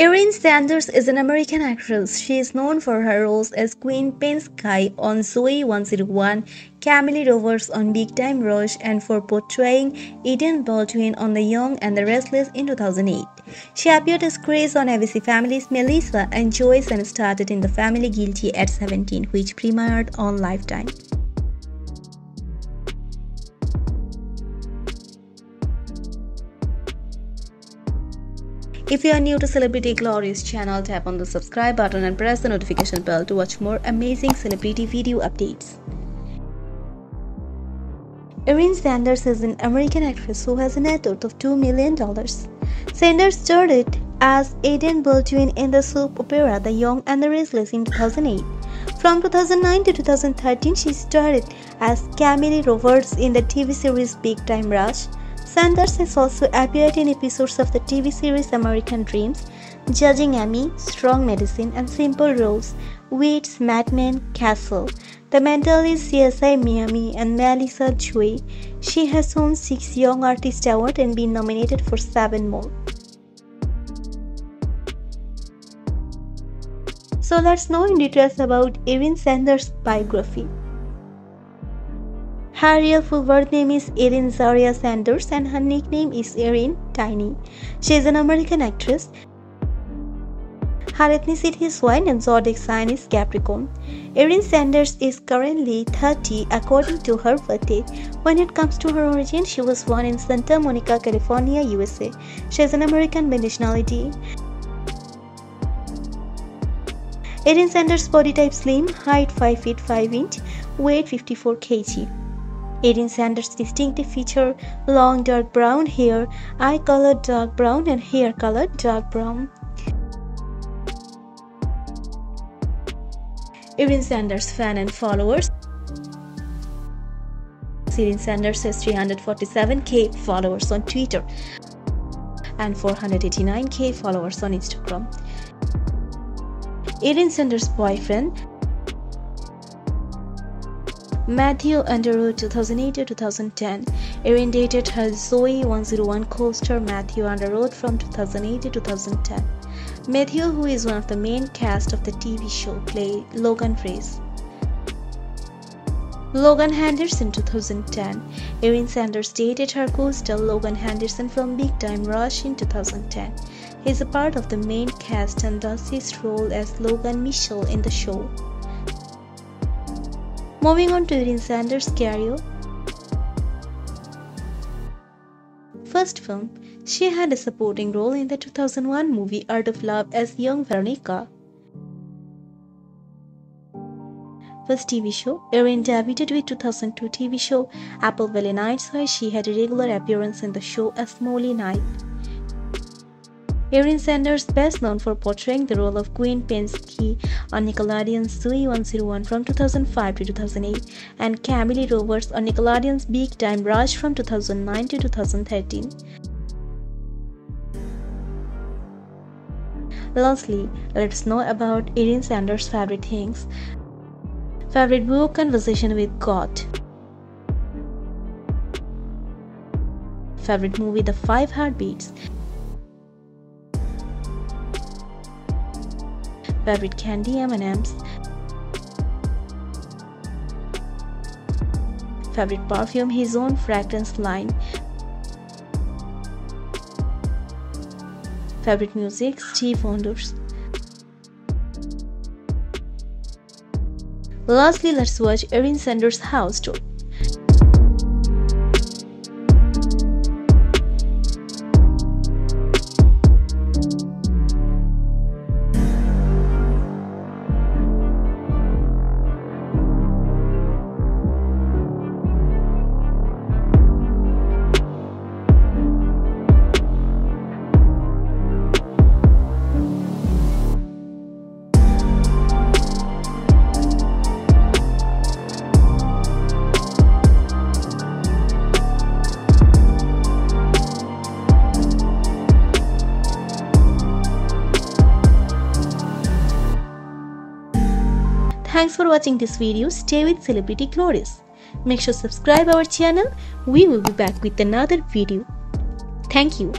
Erin Sanders is an American actress. She is known for her roles as Quinn Pensky on Zoey 101, Camille Roberts on Big Time Rush, and for portraying Eden Baldwin on The Young and the Restless in 2008. She appeared as Grace on ABC Family's Melissa and Joyce and started in The Family Guilty at 17, which premiered on Lifetime. If you are new to Celebrity Glorious channel, tap on the subscribe button and press the notification bell to watch more amazing celebrity video updates. Erin Sanders is an American actress who has a net worth of $2 million. Sanders started as Eden Baldwin in the soap opera The Young and the Restless in 2008. From 2009 to 2013, she starred as Camille Roberts in the TV series Big Time Rush. Sanders has also appeared in episodes of the TV series American Dreams, Judging Amy, Strong Medicine, and Simple Rules, Weeds, Mad Men, Castle, The Mentalist, CSI Miami, and Melissa Joy. She has won six Young Artist Awards and been nominated for seven more. So let's know in details about Erin Sanders' biography. Her real full birth name is Erin Zaria Sanders and her nickname is Erin Tiny. She is an American actress. Her ethnicity is white and zodiac sign is Capricorn. Erin Sanders is currently 30 according to her birthday. When it comes to her origin, she was born in Santa Monica, California, USA. She is an American by nationality. Erin Sanders body type slim, height 5 feet 5 inch, weight 54 kg. Erin Sanders' distinctive feature long dark brown hair, eye color dark brown, and hair color dark brown. Erin Sanders fan and followers. Erin Sanders has 347k followers on Twitter and 489k followers on Instagram. Erin Sanders' boyfriend Matthew Underwood 2008-2010 Erin dated her Zoey 101 co-star Matthew Underwood from 2008 to 2010. Matthew, who is one of the main cast of the TV show, played Logan Reese. Logan Henderson 2010. Erin Sanders dated her co-star Logan Henderson from Big Time Rush in 2010. He is a part of the main cast and does his role as Logan Mitchell in the show. Moving on to Erin Sanders' career. First film, she had a supporting role in the 2001 movie Art of Love as young Veronica. First TV show, Erin debuted with 2002 TV show Apple Valley Nights where she had a regular appearance in the show as Molly Knight. Erin Sanders, best known for portraying the role of Quinn Pensky on Nickelodeon's Zoey 101 from 2005 to 2008, and Camille Roberts on Nickelodeon's Big Time Rush from 2009 to 2013. Lastly, let's know about Erin Sanders' favorite things. Favorite book Conversation with God. Favorite movie The Five Heartbeats. Favorite candy M&Ms, favorite perfume his own fragrance line, favorite music Steve Wonders. Lastly, let's watch Erin Sanders' house tour. Thanks for watching this video. Stay with Celebrity Glorious. Make sure subscribe our channel. We will be back with another video. Thank you.